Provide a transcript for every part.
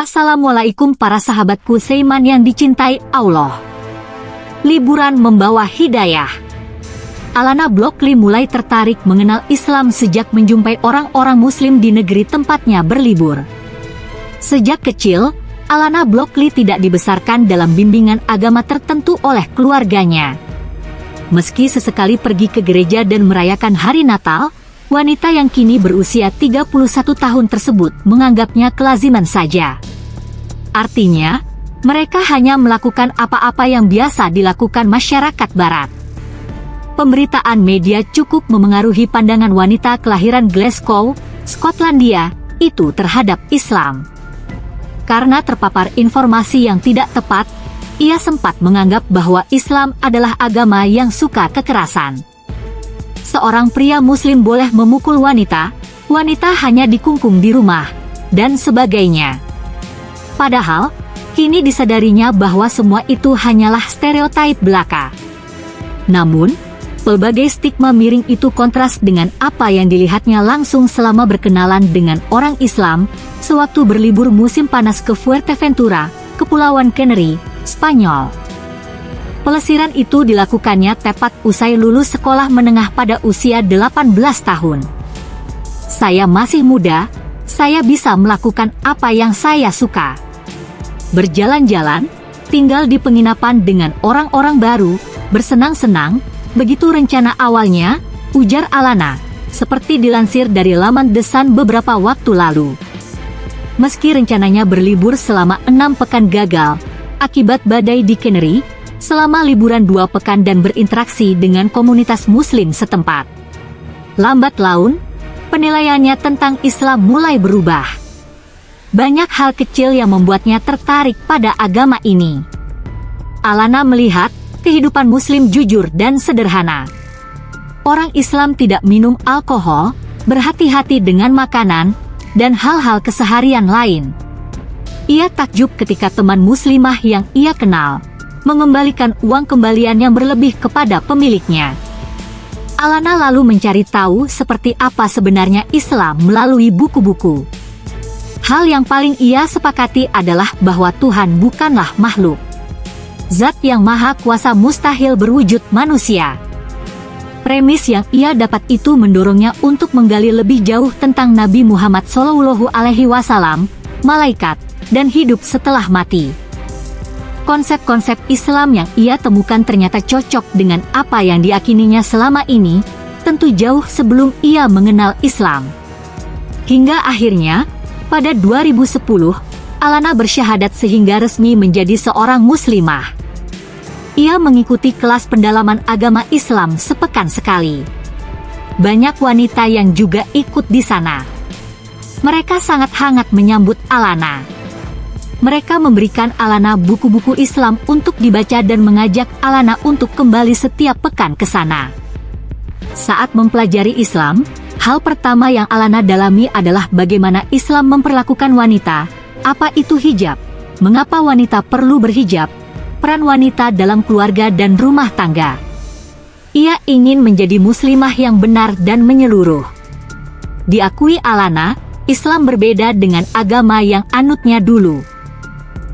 Assalamualaikum para sahabatku Seiman yang dicintai Allah. Liburan membawa hidayah. Alana Blokli mulai tertarik mengenal Islam sejak menjumpai orang-orang muslim di negeri tempatnya berlibur. Sejak kecil, Alana Blokli tidak dibesarkan dalam bimbingan agama tertentu oleh keluarganya. Meski sesekali pergi ke gereja dan merayakan hari Natal, wanita yang kini berusia 31 tahun tersebut menganggapnya kelaziman saja. Artinya, mereka hanya melakukan apa-apa yang biasa dilakukan masyarakat barat. Pemberitaan media cukup memengaruhi pandangan wanita kelahiran Glasgow, Skotlandia, itu terhadap Islam. Karena terpapar informasi yang tidak tepat, ia sempat menganggap bahwa Islam adalah agama yang suka kekerasan. Seorang pria muslim boleh memukul wanita, wanita hanya dikungkung di rumah, dan sebagainya. Padahal, kini disadarinya bahwa semua itu hanyalah stereotip belaka. Namun, pelbagai stigma miring itu kontras dengan apa yang dilihatnya langsung selama berkenalan dengan orang Islam sewaktu berlibur musim panas ke Fuerteventura, Kepulauan Canary, Spanyol. Pelesiran itu dilakukannya tepat usai lulus sekolah menengah pada usia 18 tahun. Saya masih muda, saya bisa melakukan apa yang saya suka berjalan-jalan, tinggal di penginapan dengan orang-orang baru, bersenang-senang, begitu rencana awalnya, ujar Alana, seperti dilansir dari laman Desan beberapa waktu lalu. Meski rencananya berlibur selama enam pekan gagal, akibat badai di Canary, selama liburan dua pekan dan berinteraksi dengan komunitas muslim setempat. Lambat laun, penilaiannya tentang Islam mulai berubah banyak hal kecil yang membuatnya tertarik pada agama ini. Alana melihat kehidupan Muslim jujur dan sederhana. Orang Islam tidak minum alkohol, berhati-hati dengan makanan, dan hal-hal keseharian lain. Ia takjub ketika teman muslimah yang ia kenal mengembalikan uang kembalian yang berlebih kepada pemiliknya. Alana lalu mencari tahu seperti apa sebenarnya Islam melalui buku-buku. Hal yang paling ia sepakati adalah bahwa Tuhan bukanlah makhluk. Zat yang maha kuasa mustahil berwujud manusia. Premis yang ia dapat itu mendorongnya untuk menggali lebih jauh tentang Nabi Muhammad Shallallahu Alaihi Wasallam, malaikat, dan hidup setelah mati. Konsep-konsep Islam yang ia temukan ternyata cocok dengan apa yang diakininya selama ini, tentu jauh sebelum ia mengenal Islam. Hingga akhirnya, pada 2010, Alana bersyahadat sehingga resmi menjadi seorang muslimah. Ia mengikuti kelas pendalaman agama Islam sepekan sekali. Banyak wanita yang juga ikut di sana. Mereka sangat hangat menyambut Alana. Mereka memberikan Alana buku-buku Islam untuk dibaca dan mengajak Alana untuk kembali setiap pekan ke sana. Saat mempelajari Islam, Hal pertama yang Alana dalami adalah bagaimana Islam memperlakukan wanita, apa itu hijab, mengapa wanita perlu berhijab, peran wanita dalam keluarga dan rumah tangga. Ia ingin menjadi muslimah yang benar dan menyeluruh. Diakui Alana, Islam berbeda dengan agama yang anutnya dulu.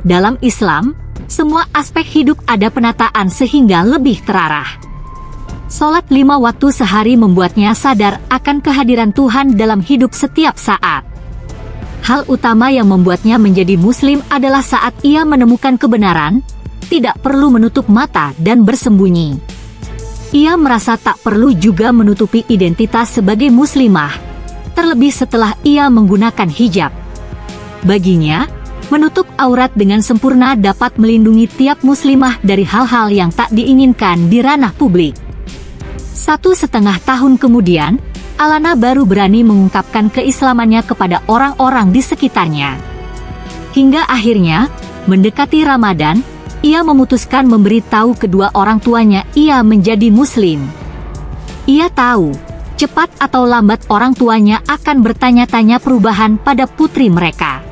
Dalam Islam, semua aspek hidup ada penataan sehingga lebih terarah. Sholat lima waktu sehari membuatnya sadar akan kehadiran Tuhan dalam hidup setiap saat. Hal utama yang membuatnya menjadi muslim adalah saat ia menemukan kebenaran, tidak perlu menutup mata dan bersembunyi. Ia merasa tak perlu juga menutupi identitas sebagai muslimah, terlebih setelah ia menggunakan hijab. Baginya, menutup aurat dengan sempurna dapat melindungi tiap muslimah dari hal-hal yang tak diinginkan di ranah publik. Satu setengah tahun kemudian, Alana baru berani mengungkapkan keislamannya kepada orang-orang di sekitarnya. Hingga akhirnya, mendekati Ramadan, ia memutuskan memberitahu kedua orang tuanya ia menjadi muslim. Ia tahu, cepat atau lambat orang tuanya akan bertanya-tanya perubahan pada putri mereka.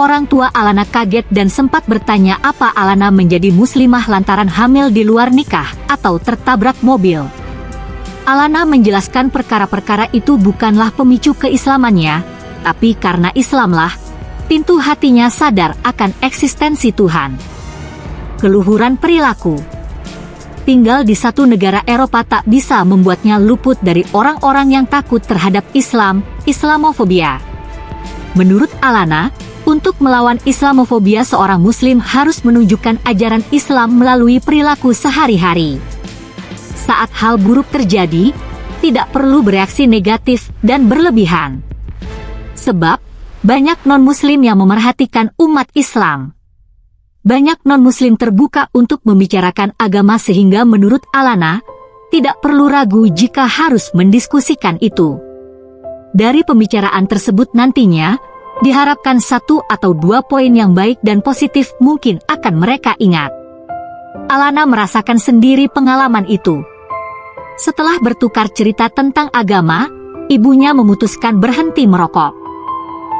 Orang tua Alana kaget dan sempat bertanya apa Alana menjadi muslimah lantaran hamil di luar nikah atau tertabrak mobil. Alana menjelaskan perkara-perkara itu bukanlah pemicu keislamannya, tapi karena Islamlah, pintu hatinya sadar akan eksistensi Tuhan. Keluhuran perilaku tinggal di satu negara Eropa tak bisa membuatnya luput dari orang-orang yang takut terhadap Islam, Islamofobia. Menurut Alana, untuk melawan Islamofobia seorang muslim harus menunjukkan ajaran Islam melalui perilaku sehari-hari. Saat hal buruk terjadi, tidak perlu bereaksi negatif dan berlebihan. Sebab, banyak non-muslim yang memerhatikan umat Islam. Banyak non-muslim terbuka untuk membicarakan agama sehingga menurut Alana, tidak perlu ragu jika harus mendiskusikan itu. Dari pembicaraan tersebut nantinya, diharapkan satu atau dua poin yang baik dan positif mungkin akan mereka ingat. Alana merasakan sendiri pengalaman itu. Setelah bertukar cerita tentang agama, ibunya memutuskan berhenti merokok.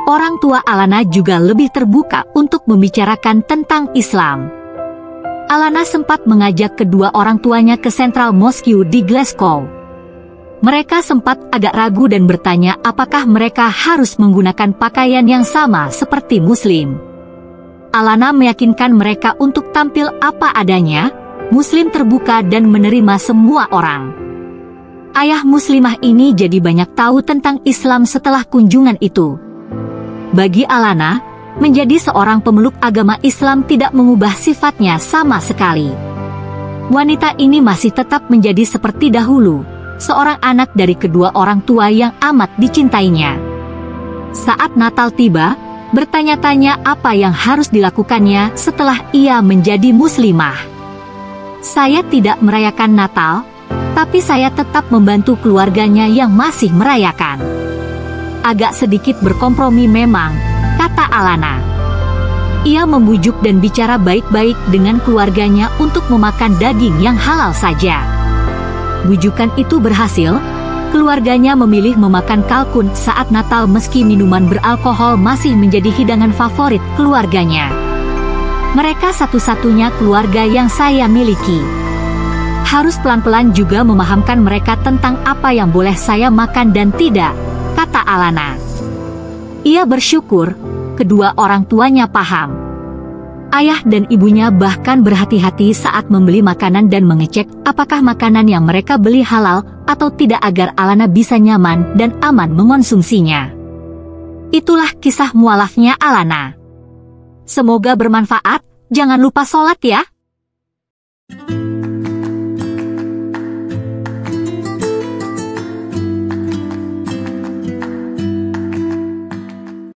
Orang tua Alana juga lebih terbuka untuk membicarakan tentang Islam. Alana sempat mengajak kedua orang tuanya ke Central Mosque di Glasgow. Mereka sempat agak ragu dan bertanya apakah mereka harus menggunakan pakaian yang sama seperti Muslim. Alana meyakinkan mereka untuk tampil apa adanya, Muslim terbuka dan menerima semua orang. Ayah Muslimah ini jadi banyak tahu tentang Islam setelah kunjungan itu. Bagi Alana, menjadi seorang pemeluk agama Islam tidak mengubah sifatnya sama sekali. Wanita ini masih tetap menjadi seperti dahulu, seorang anak dari kedua orang tua yang amat dicintainya. Saat Natal tiba, bertanya-tanya apa yang harus dilakukannya setelah ia menjadi muslimah. Saya tidak merayakan Natal, tapi saya tetap membantu keluarganya yang masih merayakan. Agak sedikit berkompromi memang, kata Alana. Ia membujuk dan bicara baik-baik dengan keluarganya untuk memakan daging yang halal saja bujukan itu berhasil, keluarganya memilih memakan kalkun saat Natal meski minuman beralkohol masih menjadi hidangan favorit keluarganya. Mereka satu-satunya keluarga yang saya miliki. Harus pelan-pelan juga memahamkan mereka tentang apa yang boleh saya makan dan tidak, kata Alana. Ia bersyukur, kedua orang tuanya paham. Ayah dan ibunya bahkan berhati-hati saat membeli makanan dan mengecek apakah makanan yang mereka beli halal atau tidak agar Alana bisa nyaman dan aman mengonsumsinya. Itulah kisah mualafnya Alana. Semoga bermanfaat, jangan lupa sholat ya.